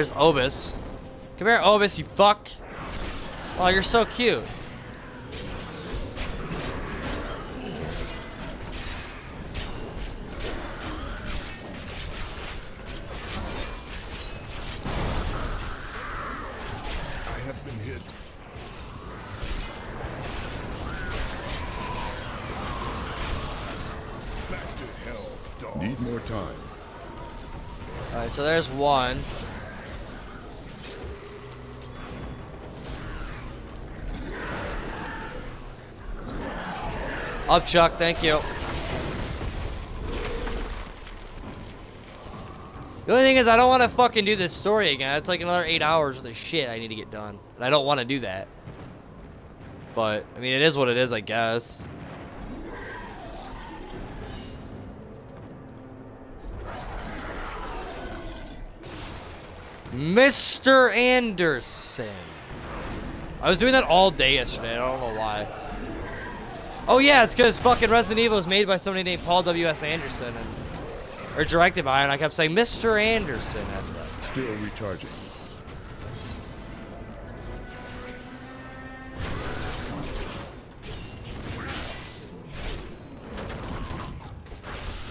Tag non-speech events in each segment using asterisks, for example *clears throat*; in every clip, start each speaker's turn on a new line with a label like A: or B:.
A: There's Obis. Come here, Obus, you fuck. Oh, you're so cute.
B: I have been hit. Back to hell, dog. Need more time.
A: Alright, so there's one. Up, Chuck. Thank you. The only thing is, I don't want to fucking do this story again. It's like another eight hours of the shit I need to get done. And I don't want to do that. But, I mean, it is what it is, I guess. Mr. Anderson. I was doing that all day yesterday. I don't know why. Oh yeah, it's because fucking Resident Evil was made by somebody named Paul W.S. Anderson, and, or directed by, and I kept saying Mr. Anderson that.
B: Uh, Still recharging.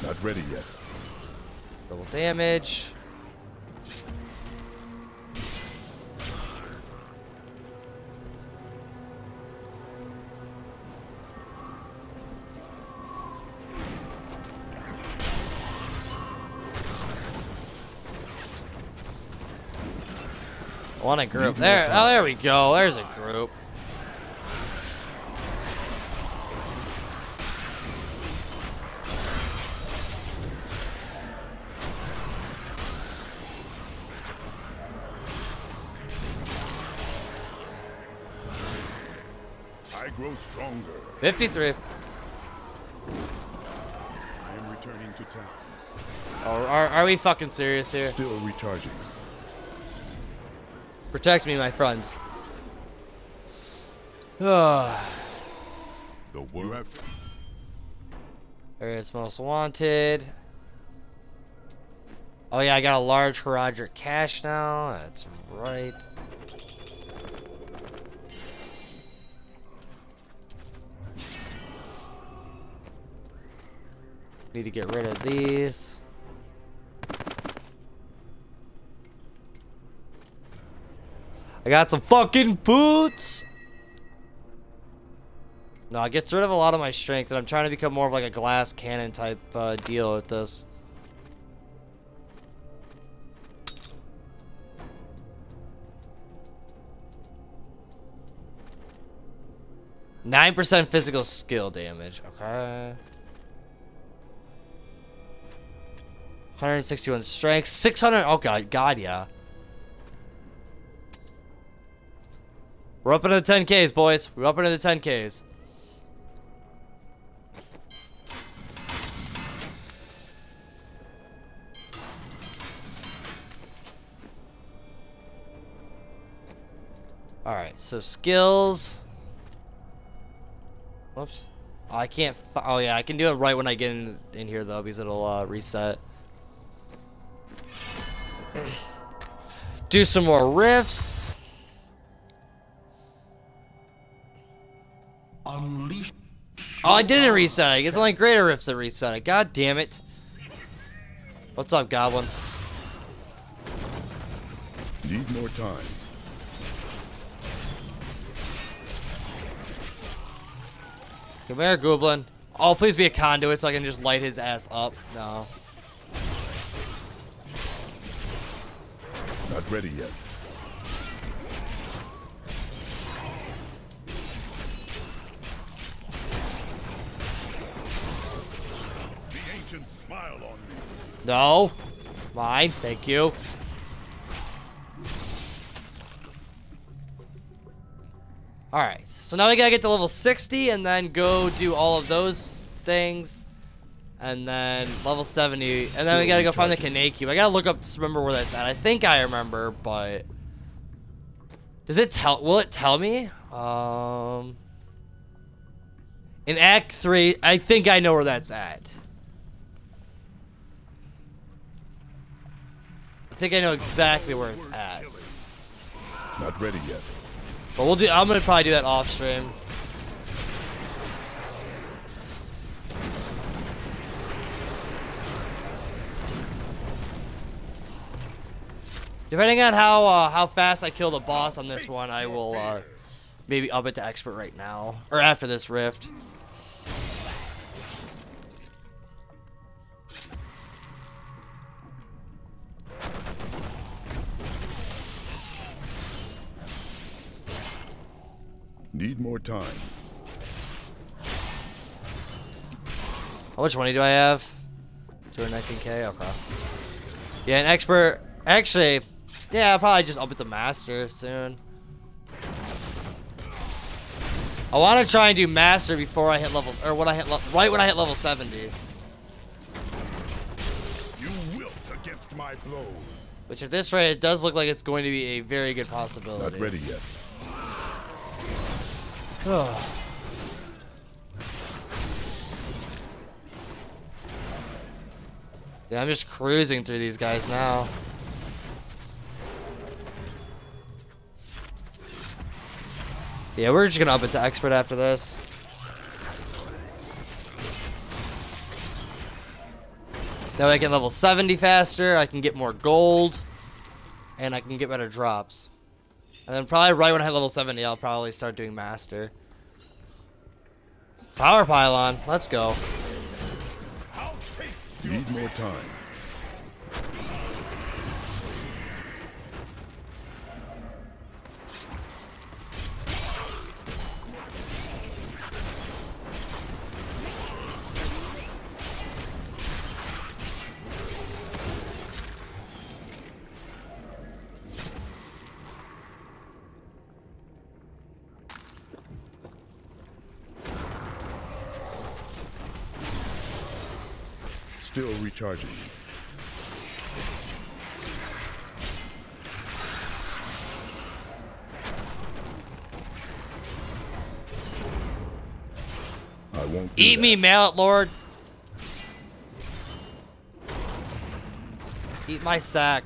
B: Not ready yet.
A: Double damage. I want a group. There, oh, there we go. There's a group.
B: I grow stronger.
A: 53.
B: I am returning to town.
A: Oh, are, are we fucking serious here?
B: Still recharging.
A: Protect me, my friends. Ugh. *sighs*
B: The work.
A: Area's most wanted. Oh yeah, I got a large Horadric cache now. That's right. Need to get rid of these. I got some fucking boots. No, it gets rid of a lot of my strength, and I'm trying to become more of like a glass cannon type uh, deal with this. Nine percent physical skill damage. Okay. 161 strength, 600. Oh god, god, yeah. We're up into the 10Ks, boys. We're up into the 10Ks. Alright, so skills. Whoops. Oh, I can't. Oh, yeah, I can do it right when I get in, in here, though, because it'll uh, reset. Do some more rifts.
C: Unleash.
A: Oh, I didn't reset it. It's only greater rifts that reset it. God damn it. What's up, Goblin?
B: Need more time.
A: Come here, Goblin. Oh, please be a conduit so I can just light his ass up. No.
B: Not ready yet.
A: No. Fine, Thank you. Alright. So now we gotta get to level 60 and then go do all of those things. And then level 70. And then we gotta go find the Cube. I gotta look up to remember where that's at. I think I remember, but... Does it tell... Will it tell me? Um... In Act 3, I think I know where that's at. Think I know exactly where it's at.
B: Not ready yet.
A: But we'll do. I'm gonna probably do that off stream. Depending on how uh, how fast I kill the boss on this one, I will uh, maybe up it to expert right now or after this rift.
B: Need more time.
A: How much money do I have? 219k? Okay. Yeah, an expert. Actually, yeah, I'll probably just up it to master soon. I want to try and do master before I hit levels, or when I hit right when I hit level 70.
B: You wilt against my blows.
A: Which at this rate, it does look like it's going to be a very good possibility.
B: Not ready yet.
A: Yeah, I'm just cruising through these guys now. Yeah, we're just gonna up it to expert after this. That way I can level 70 faster, I can get more gold, and I can get better drops. And then probably right when I hit level 70, I'll probably start doing master. Power pylon, let's go.
B: Need more time. Still recharging. I won't
A: Eat
B: that.
A: me, mallet lord. Eat my sack.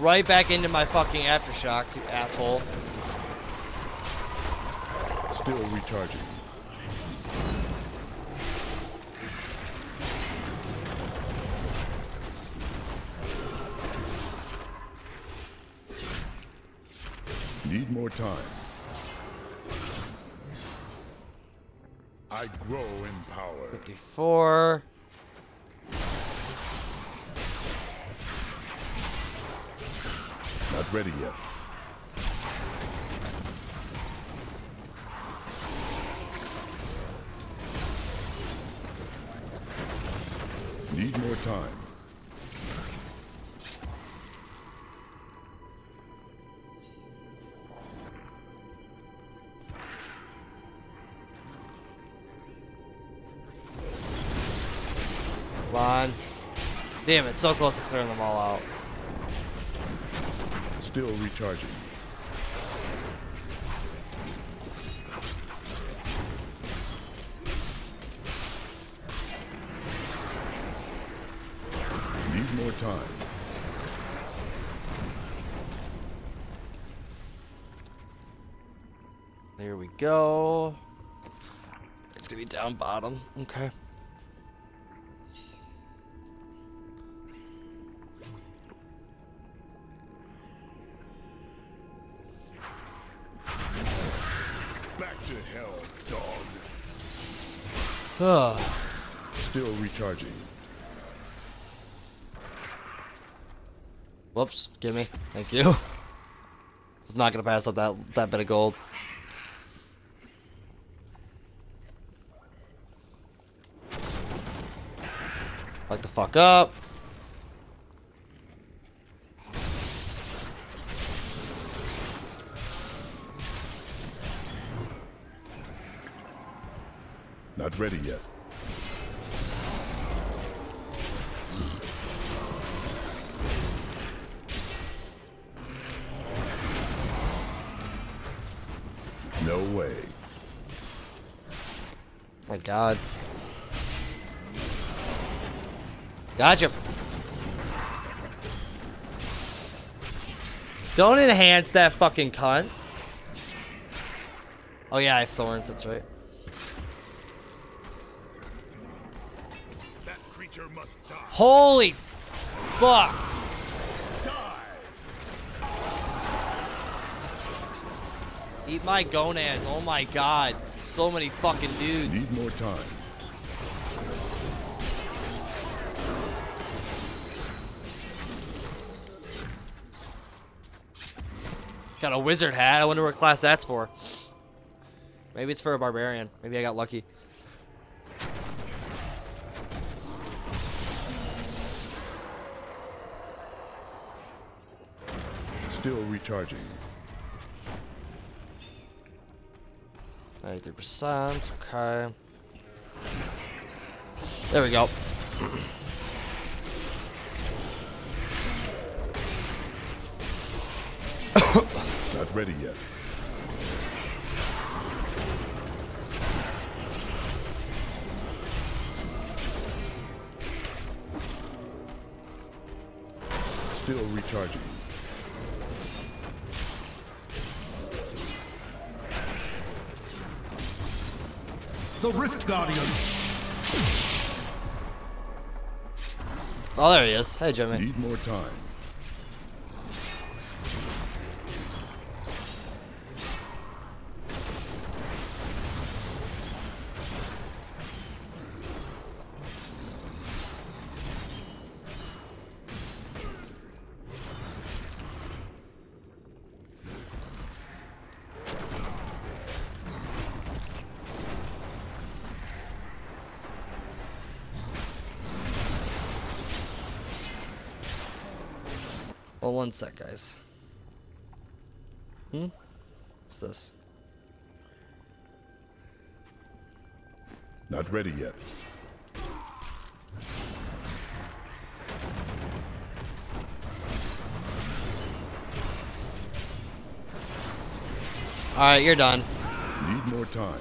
A: Right back into my fucking aftershock, you asshole.
B: Still recharging. Need more time. I grow in power.
A: 54.
B: Not ready yet. Need more time.
A: On. Damn it, so close to clearing them all out.
B: Still recharging. Need more time.
A: There we go. It's gonna be down bottom. Okay.
B: Still recharging.
A: Whoops, gimme. Thank you. It's not gonna pass up that that bit of gold. Like the fuck up.
B: Ready yet. No way.
A: my god. Gotcha. Don't enhance that fucking cunt. Oh yeah, I have thorns, that's right. Holy fuck. Eat my gonads. Oh my god. So many fucking dudes.
B: Need more time.
A: Got a wizard hat. I wonder what class that's for. Maybe it's for a barbarian. Maybe I got lucky.
B: Still recharging.
A: 93%. Okay. There we go. *coughs*
B: Not ready yet. Still recharging.
C: The Rift Guardian.
A: Oh, there he is. Hey, Jimmy.
B: Need more time.
A: Well, one sec, guys. Hmm? What's this?
B: Not ready yet.
A: Alright, you're done.
B: Need more time.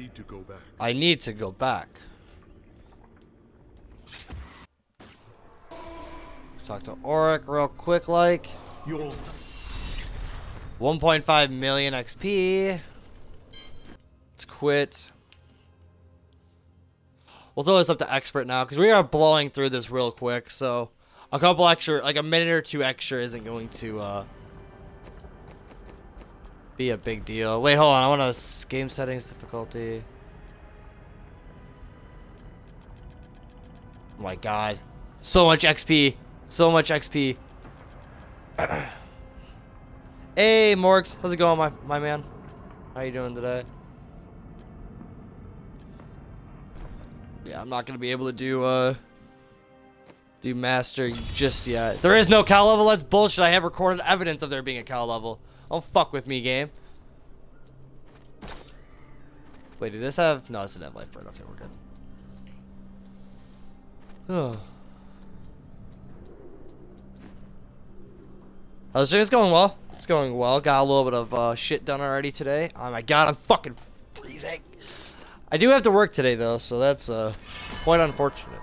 B: Need to go back.
A: I need to go back. Talk to Orek real quick, like.
C: Your
A: 1.5 million XP. Let's quit. We'll throw this up to expert now because we are blowing through this real quick. So a couple extra, like a minute or two extra, isn't going to uh, be a big deal. Wait, hold on. I want to game settings difficulty. Oh my god, so much XP, so much XP. *clears throat* Hey, Morgs. How's it going, my, my man? How you doing today? Yeah, I'm not going to be able to do, uh... Do Master just yet. There is no cow level? That's bullshit. I have recorded evidence of there being a cow level. Don't fuck with me, game. Wait, did this have... No, it's an have life bird. Okay, we're good. Oh. Stream? It's going well. It's going well. Got a little bit of uh, shit done already today. Oh my god, I'm fucking freezing. I do have to work today though, so that's uh, quite unfortunate.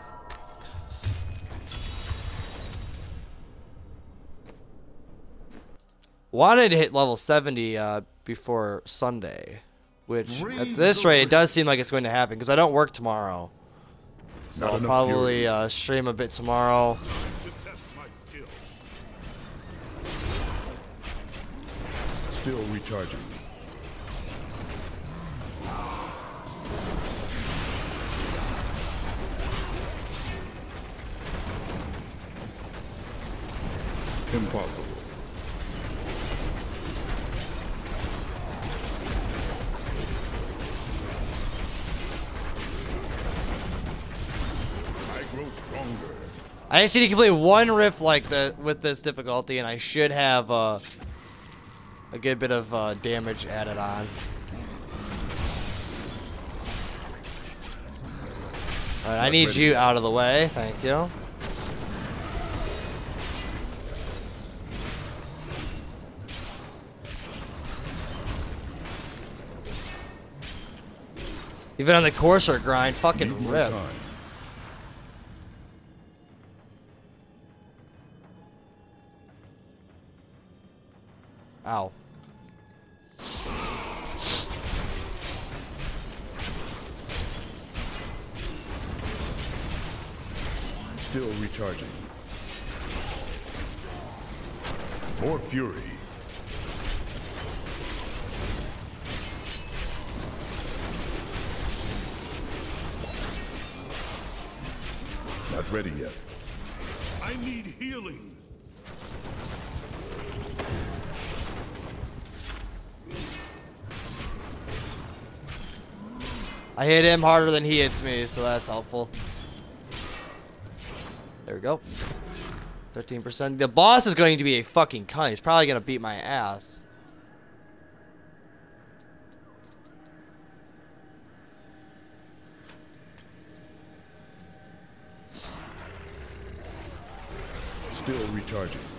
A: Wanted to hit level 70 uh, before Sunday, which at this rate it does seem like it's going to happen because I don't work tomorrow. So
B: Not
A: I'll probably uh, stream a bit tomorrow.
B: To test my skill. Still recharging. Impossible.
A: I just need to complete one rift like the with this difficulty, and I should have uh, a good bit of uh, damage added on. Alright, I need you out of the way. Thank you. Even on the courser grind, fucking rip.
B: time.
A: Ow.
B: Still recharging. More fury. Not ready yet.
C: I need healing.
A: I hit him harder than he hits me, so that's helpful. There we go. 13%. The boss is going to be a fucking cunt. He's probably going to beat my ass.
B: Still recharging.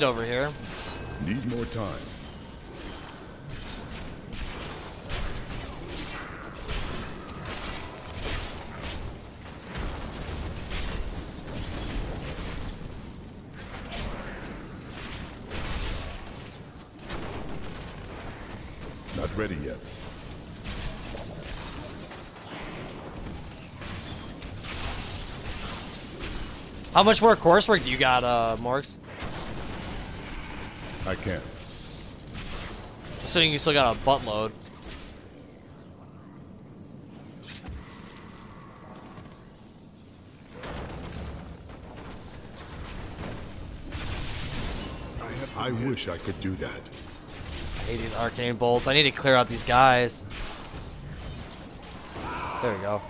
A: Elite over here.
B: Need more time. Not ready yet.
A: How much more coursework do you got, uh, Morgs?
B: I can't.
A: Assuming you still got a buttload.
B: I wish I could do that.
A: I hate these arcane bolts. I need to clear out these guys. There we go.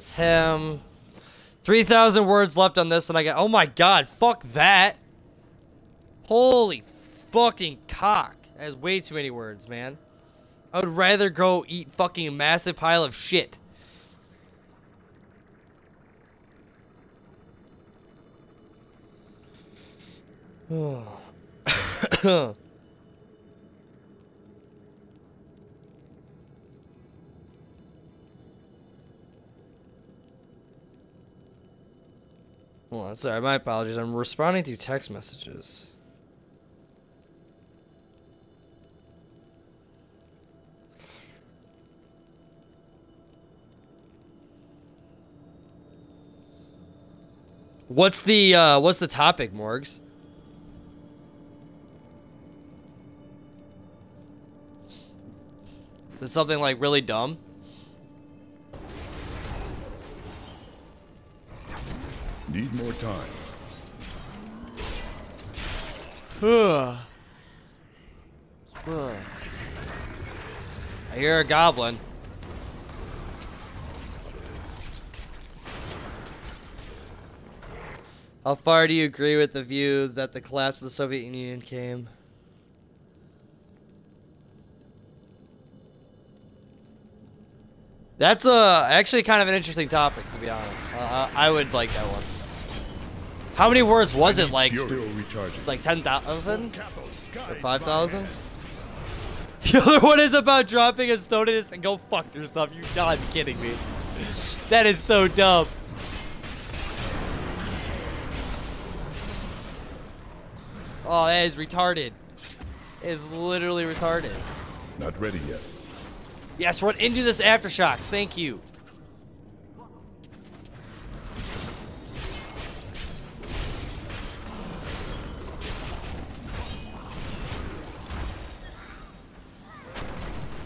A: That's him. 3,000 words left on this, and I got. Oh my god, fuck that. Holy fucking cock. That is way too many words, man. I would rather go eat fucking a massive pile of shit. Well, that's alright. My apologies. I'm responding to text messages. What's the uh, what's the topic, Morgs? Is it something like really dumb?
B: Need more time.
A: I hear a goblin. How far do you agree with the view that the collapse of the Soviet Union came? That's uh, actually kind of an interesting topic, to be honest. Uh, I would like that one. How many words was it? Like,
B: Still
A: like 10,000?
C: Kathos,
A: Or
C: guide
A: 5,000? *laughs* The other one is about dropping a stone in his and go fuck yourself. You're not kidding me. that is so dumb. Oh, that is retarded. It is literally retarded.
B: Not ready yet.
A: Yes, run into this aftershocks. Thank you.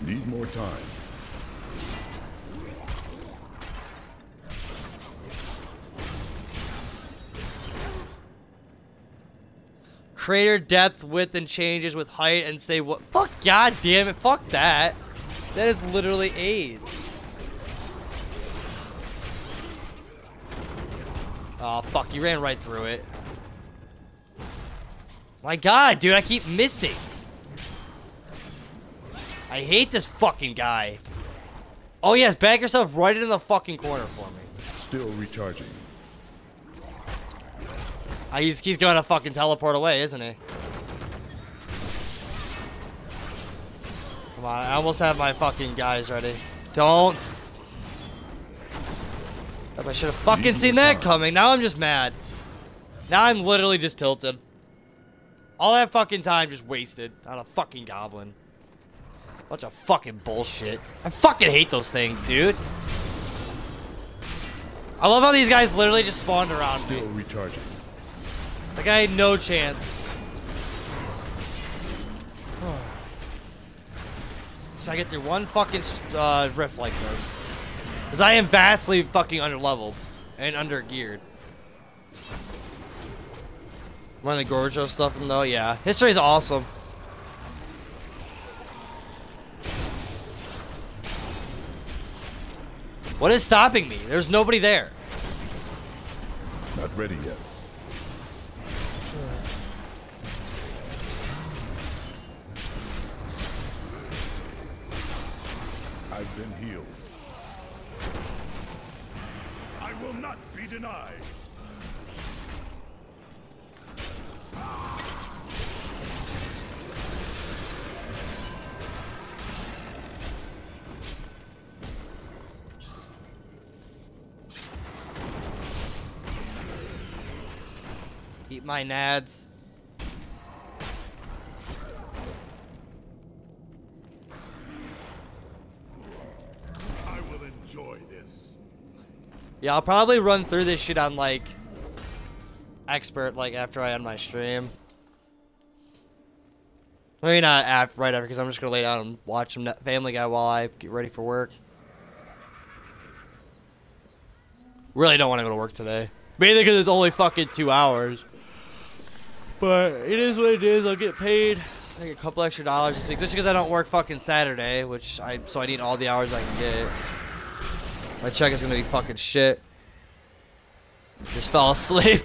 B: Need more time.
A: Crater depth, width, and changes with height and say what? Fuck, god damn it. Fuck that. That is literally AIDS. Oh, fuck. You ran right through it. My god, dude. I keep missing. I hate this fucking guy. Oh, yes. Back yourself right into the fucking corner for me.
B: Still recharging.
A: Uh, he's, he's going to fucking teleport away, isn't he? Come on, I almost have my fucking guys ready. Don't. I should have fucking seen that coming. Now I'm just mad. Now I'm literally just tilted. All that fucking time just wasted on a fucking goblin. Bunch of fucking bullshit. I fucking hate those things, dude. I love how these guys literally just spawned around me.
B: Still recharging.
A: Like I had no chance. *sighs* so I get through one fucking uh, rift like this. Because I am vastly fucking underleveled and undergeared. One of the Gorjo stuff though, yeah. History is awesome. What is stopping me? There's nobody there.
B: Not ready yet. I've been healed.
C: I will not be denied.
A: Eat my nads.
C: I will enjoy this.
A: Yeah, I'll probably run through this shit on like expert like after I end my stream. Maybe not after, right after, because I'm just gonna lay down and watch some Family Guy while I get ready for work. Really don't want to go to work today. Mainly because it's only fucking two hours. But it is what it is. I'll get paid like a couple extra dollars this week, just because I don't work fucking Saturday, which I so I need all the hours I can get. My check is gonna be fucking shit. Just fell asleep.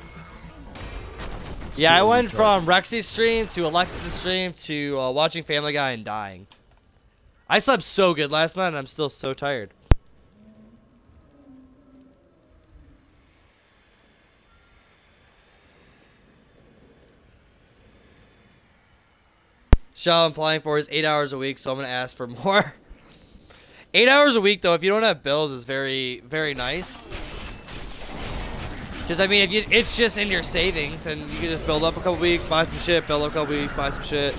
A: *laughs* yeah, I went from Rexy's stream to Alexis' stream to uh, watching Family Guy and dying. I slept so good last night, and I'm still so tired. Shall I'm applying for is eight hours a week, so I'm gonna ask for more. *laughs* eight hours a week, though, if you don't have bills, is very, very nice. Because I mean, if you, it's just in your savings, and you can just build up a couple weeks, buy some shit, build up a couple weeks, buy some shit.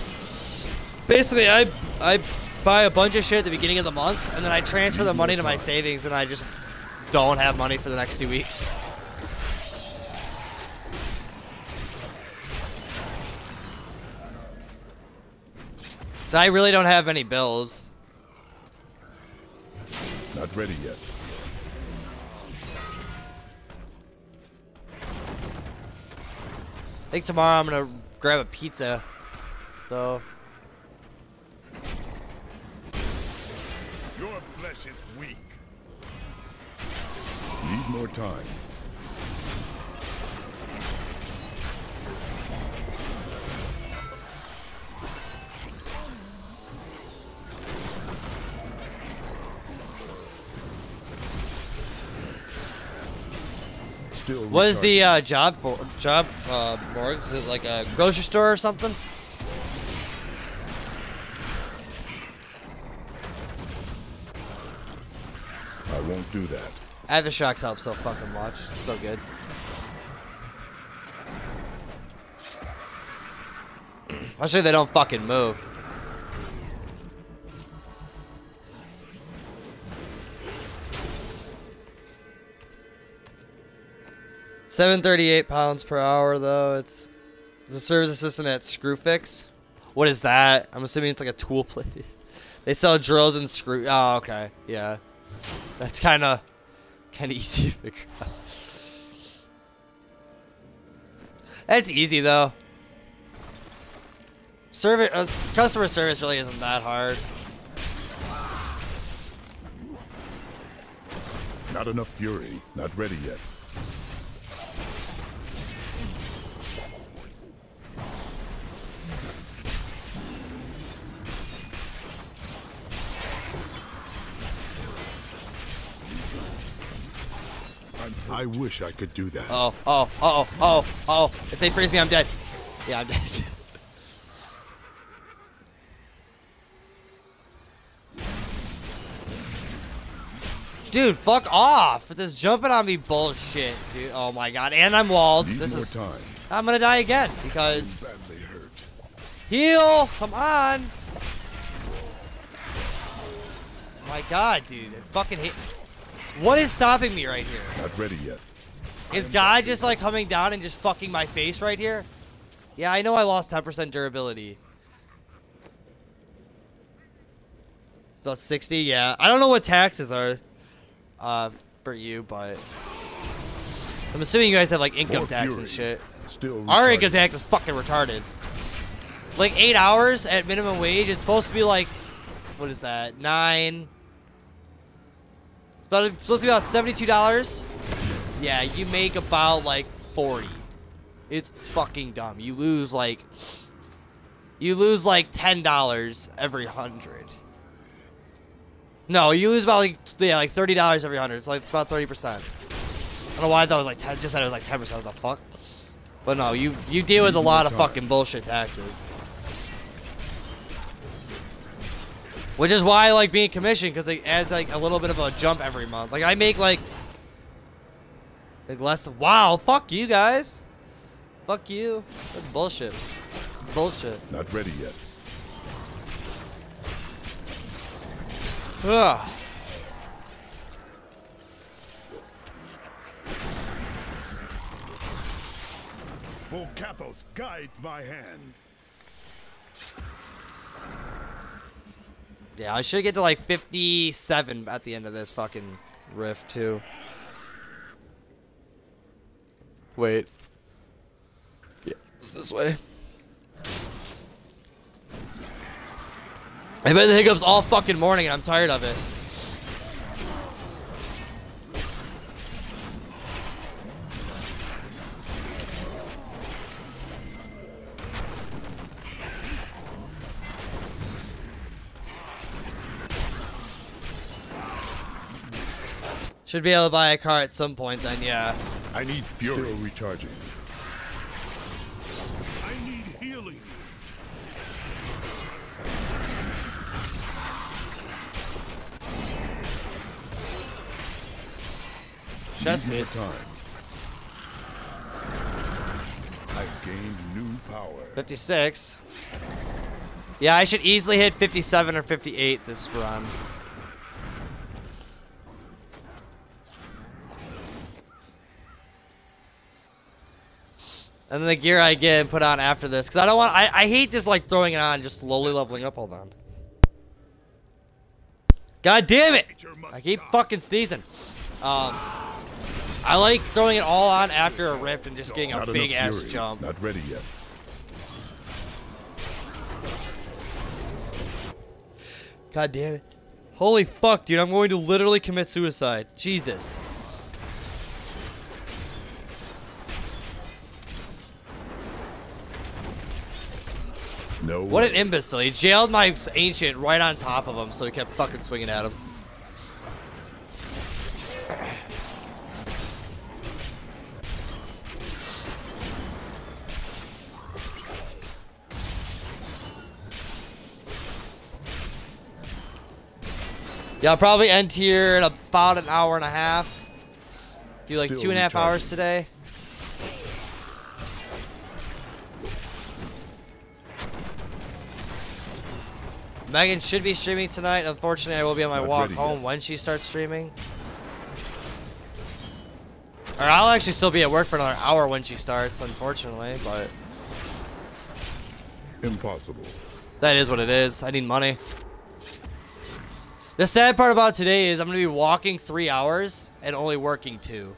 A: Basically, I I buy a bunch of shit at the beginning of the month, and then I transfer the money to my savings, and I just don't have money for the next two weeks. So I really don't have any bills.
B: Not ready yet.
A: I think tomorrow I'm gonna grab a pizza, though.
C: Your flesh is weak.
B: Need more time. Still
A: What is the uh, job for job uh, morgue? Is it like a grocery store or something?
B: I won't do that.
A: Aftershocks help so fucking much. So good. *clears throat* If they don't fucking move. Seven thirty-eight pounds per hour, though. It's, a service assistant at Screwfix. What is that? I'm assuming it's like a tool place. *laughs* They sell drills and screw. Oh, okay, yeah. That's kind of, kind of *laughs* easy to figure out. That's easy though. Service, uh, customer service really isn't that hard.
B: Not enough fury. Not ready yet. I wish I could do that.
A: Oh, oh, oh, oh, oh. If they freeze me, I'm dead. Yeah, I'm dead. *laughs* Dude, fuck off! With this jumping on me bullshit, dude. Oh my god. And I'm walled.
B: Need
A: This is.
B: time.
A: I'm gonna die again because. Heal! Come on! Oh my god, dude. I fucking hate. What is stopping me right here?
B: Not ready yet.
A: Is guy just like coming down and just fucking my face right here? Yeah, I know I lost 10% durability. About 60, yeah. I don't know what taxes are uh, for you, but I'm assuming you guys have like income
B: More
A: tax
B: fury.
A: and shit.
B: Still
A: Our
B: retarded.
A: income tax is fucking retarded. Like eight hours at minimum wage is supposed to be like, what is that? Nine. About it's supposed to be about seventy-two dollars. Yeah, you make about like forty. It's fucking dumb. You lose like, you lose like ten dollars every hundred. No, you lose about like yeah like thirty dollars every hundred. It's like about thirty percent. I don't know why I thought it was like 10, just said it was like ten percent. What the fuck? But no, you you deal with a lot of fucking bullshit taxes. Which is why I like being commissioned because it adds like a little bit of a jump every month. Like I make like like less. Wow, fuck you guys. Fuck you. That's bullshit. Bullshit.
B: Not ready yet.
A: Ugh.
C: Bul-Kathos, guide my hand.
A: Yeah, I should get to like 57 at the end of this fucking rift too. Wait. Yeah, it's this way. I've had the hiccups all fucking morning and I'm tired of it. Should be able to buy a car at some point then, yeah.
B: I need fury. Still recharging.
C: I need healing.
A: Chest
B: Need
A: miss.
B: time. I've gained new power.
A: 56. Yeah, I should easily hit 57 or 58 this run. And then the gear I get and put on after this. Because I don't want... I, I hate just, like, throwing it on and just slowly leveling up. Hold on. God damn it! I keep fucking sneezing. Um... I like throwing it all on after a rift and just getting a
B: Not enough
A: big ass jump.
B: Not ready yet.
A: God damn it. Holy fuck, dude. I'm going to literally commit suicide. Jesus.
B: No.
A: What an imbecile. He jailed my ancient right on top of him, so he kept fucking swinging at him. Yeah, I'll probably end here in about an hour and a half. Do like
B: Still
A: two and a half
B: recharging.
A: hours today. Megan should be streaming tonight. Unfortunately, I will be on my
B: Not
A: walk home
B: yet.
A: when she starts streaming. Or I'll actually still be at work for another hour when she starts, unfortunately, but
B: Impossible.
A: that is what it is. I need money. The sad part about today is I'm going to be walking three hours and only working two.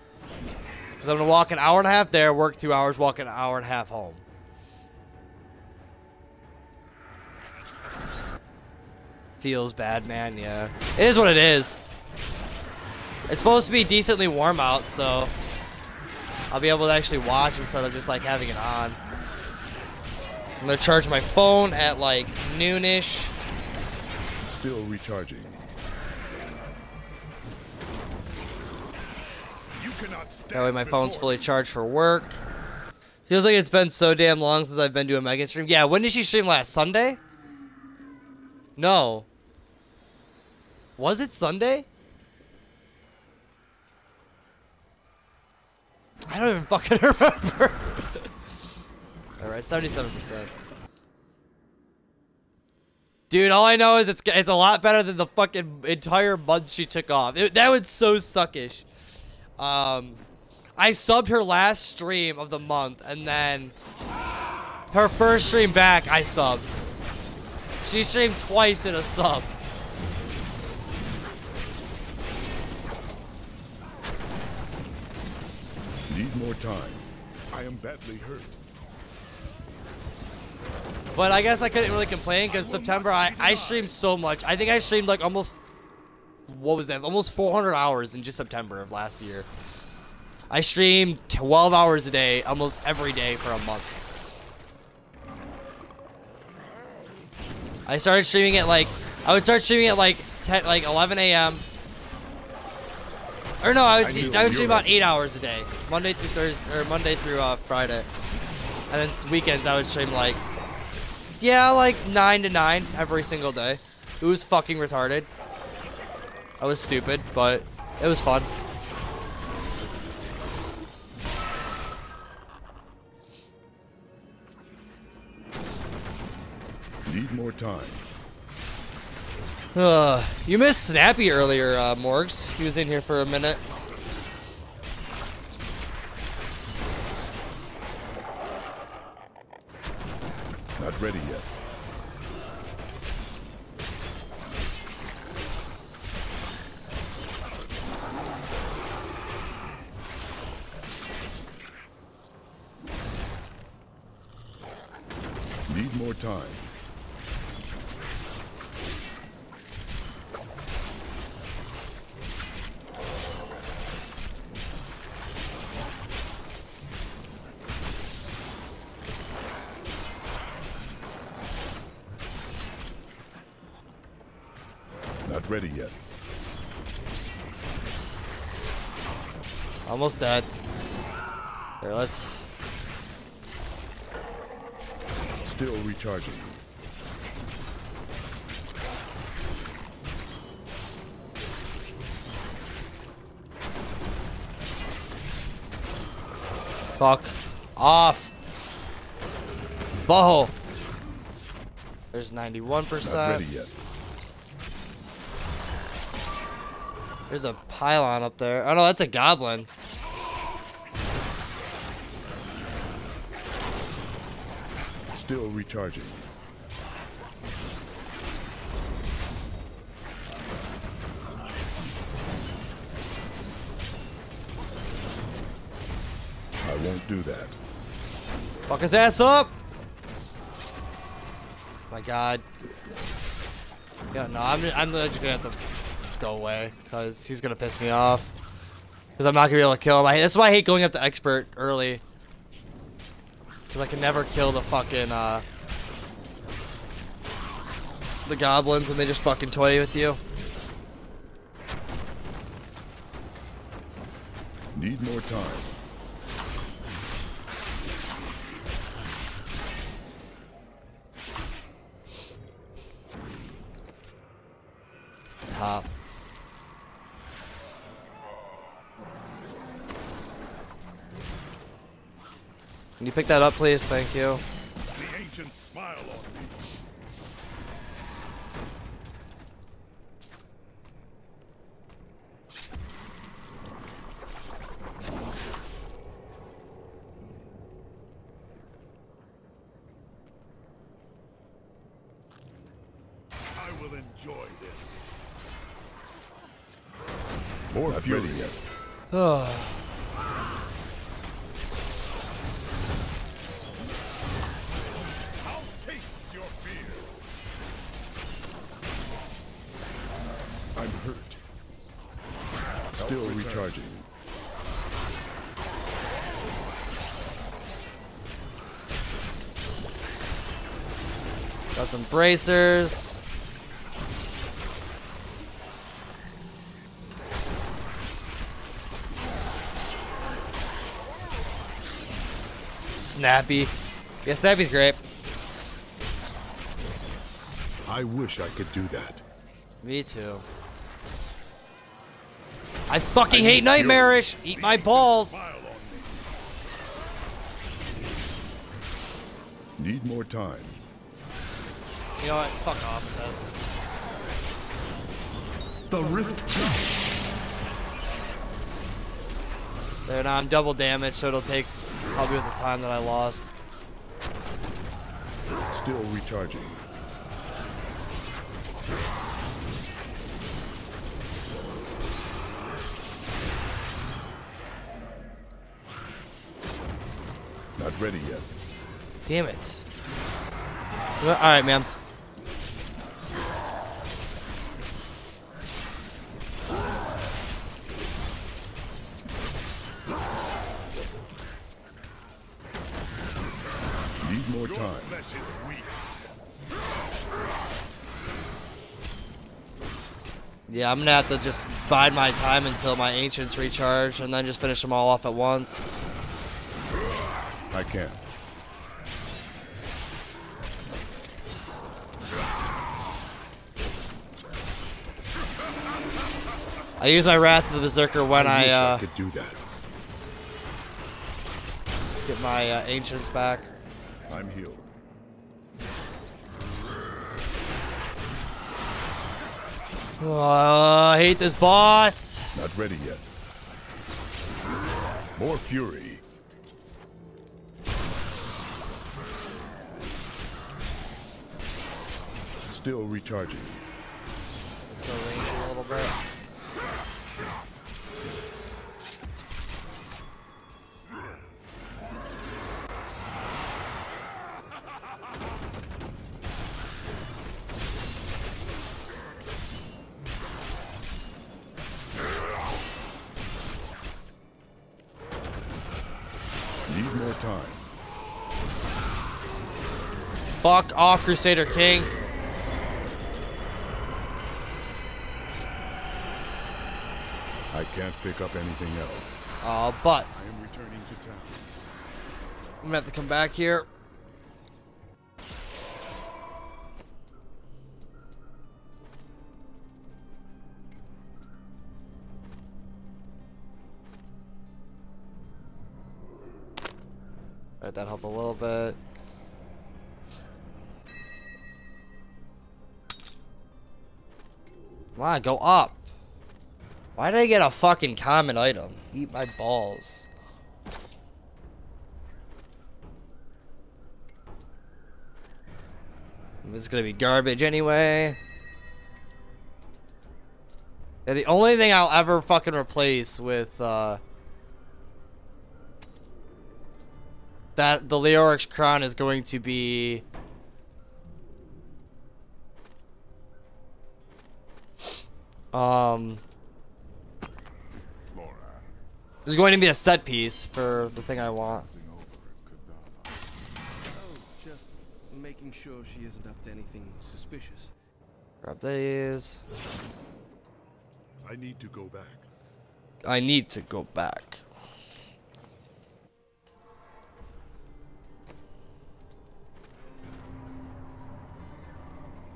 A: Because I'm going to walk an hour and a half there, work two hours, walk an hour and a half home. Feels bad, man. Yeah. It is what it is. It's supposed to be decently warm out, so I'll be able to actually watch instead of just like having it on. I'm to charge my phone at like noonish.
B: Still recharging.
C: You cannot stand
A: That way my phone's fully charged for work. Feels like it's been so damn long since I've been to a Megan stream. Yeah, when did she stream last? Sunday? No. Was it Sunday? I don't even fucking *laughs* remember. Alright, 77%. Dude, all I know is it's it's a lot better than the fucking entire month she took off. It, that was so suckish. Um, I subbed her last stream of the month, and then her first stream back, I subbed. She streamed twice in a sub.
B: More time. I am badly hurt.
A: But I guess I couldn't really complain because September I, I streamed so much. I think I streamed like almost what was that? Almost 400 hours in just September of last year. I streamed 12 hours a day, almost every day for a month. I started streaming at like I would start streaming at like 10, like 11 a.m. Or no, I
B: I
A: would I would
B: you
A: stream about eight hours a day, Monday through Thursday or Monday through uh, Friday, and then weekends I would stream like yeah, like 9 to 9 every single day. It was fucking retarded. I was stupid, but it was fun.
B: Need more time.
A: Uh, you missed Snappy earlier, uh, Morgs. He was in here for a minute.
B: Not ready yet. Need more time. Not ready yet.
A: Almost dead. Here, let's.
B: Still recharging.
A: Fuck off. Butthole. There's 91%.
B: Not ready yet.
A: There's a pylon up there. Oh no, that's a goblin.
B: Still recharging. I won't do that.
A: Fuck his ass up! My god. Yeah, no, I'm, I'm just gonna have to go away, because he's gonna piss me off. Because I'm not gonna be able to kill him. I, that's why I hate going up to expert early. Because I can never kill the fucking, uh... The goblins, and they just fucking toy with you.
B: Need more time.
A: Top. Can you pick that up, please? Thank you. Some bracers. Snappy. Yeah, Snappy's great.
B: I wish I could do that.
A: Me too. I fucking
B: I
A: hate. Nightmarish! Eat my balls!
C: Smile on me.
B: Need more time.
A: You know what? Fuck off with this.
D: The rift
A: There, now I'm double damage, so it'll take probably with the time that I lost.
B: Still recharging. Not ready yet.
A: Damn it. Alright, man. Yeah, I'm gonna have to just bide my time until my ancients recharge and then just finish them all off at once.
B: I can't.
A: I use my Wrath of the Berserker when I
B: wish
A: uh,
B: could do that.
A: get my uh, ancients back.
B: I'm healed.
A: Oh, I hate this boss.
B: Not ready yet. More fury. Still recharging.
A: Range a little bit. Fuck off, Crusader King.
B: I can't pick up anything else.
A: Oh, butts.
B: I'm returning to town.
A: I'm gonna have to come back here. Alright, that help a little bit. Come on, go up. Why did I get a fucking common item? Eat my balls. This is gonna be garbage anyway. Yeah, the only thing I'll ever fucking replace with uh that the Leoric's crown is going to be um is going to be a set piece for the thing I want.
D: Oh, just making sure she isn't up to anything suspicious.
A: Grab these.
C: I need to go back.
A: I need to go back.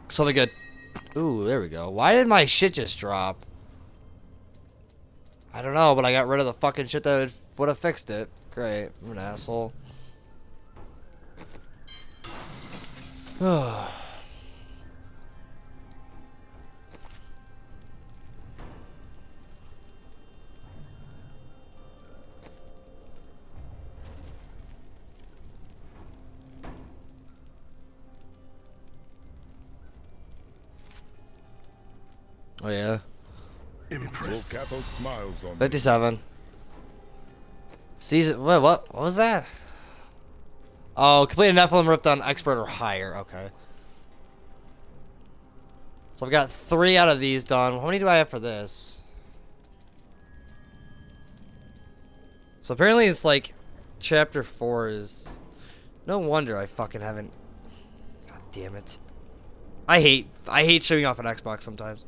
A: Something good. Ooh, there we go. Why did my shit just drop? I don't know, but I got rid of the fucking shit that would have fixed it. Great. I'm an asshole. *sighs* *sighs* yeah.
C: Wolf Capo smiles on me.
A: 57. Season. What? What? What was that? Oh, complete a Nephilim Rift on expert or higher. Okay. So I've got three out of these done. How many do I have for this? So apparently it's like chapter four is. No wonder I fucking haven't. God damn it. I hate I hate showing off an Xbox sometimes.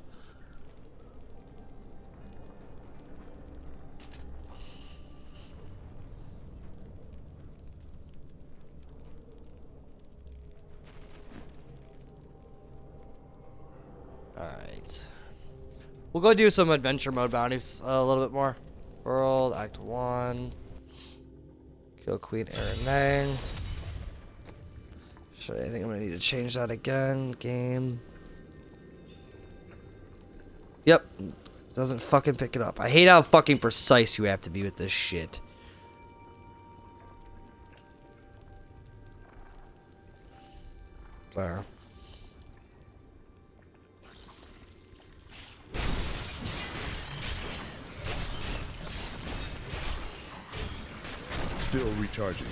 A: Alright. We'll go do some adventure mode bounties uh, a little bit more. World, Act 1. Kill Queen Araneae. Should I think I'm gonna need to change that again. Game. Yep. Doesn't fucking pick it up. I hate how fucking precise you have to be with this shit. There.
C: Still recharging.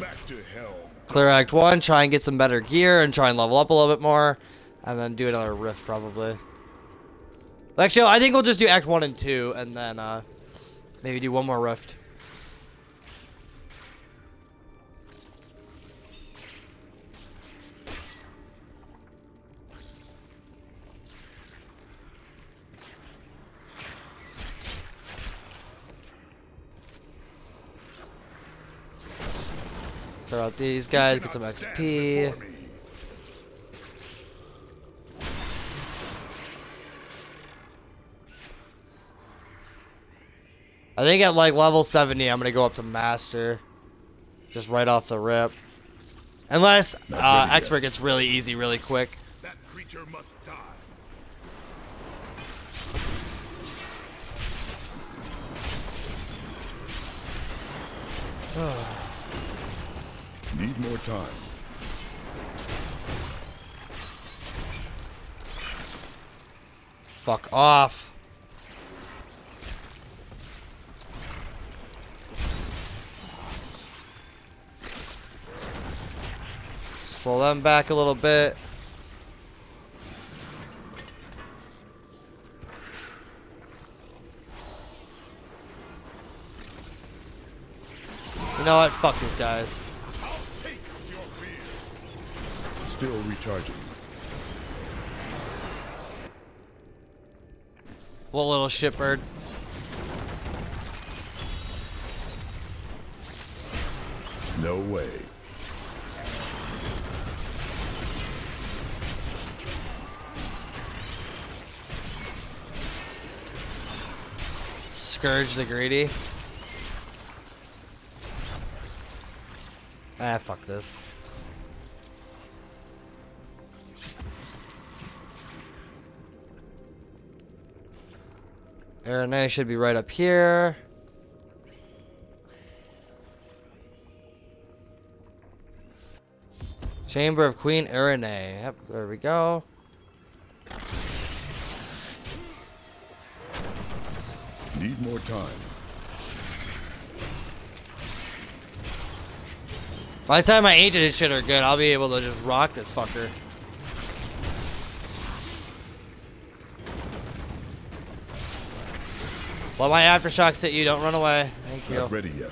C: Back to hell.
A: Clear Act 1, try and get some better gear and try and level up a little bit more. And then do another rift, probably. Actually, I think we'll just do Act 1 and 2, and then uh, maybe do one more rift. Out these guys, get some XP. I think at like level 70, I'm gonna go up to master, just right off the rip. Unless
C: Not
A: uh,
C: ready yet.
A: expert gets really easy, really quick.
C: That creature must die. *sighs* Need more time.
A: Fuck off. Slow them back a little bit. You know what? Fuck these guys.
C: I'll taste your fear.
B: Still recharging.
A: What little shitbird.
B: No way.
A: Scourge the greedy. Ah, fuck this. Arena should be right up here. Chamber of Queen Araneae. Yep, there we go.
B: Need more time.
A: By the time my ancient and shit are good, I'll be able to just rock this fucker. Let my aftershocks hit you, don't run away. Thank you.
B: Not ready yet.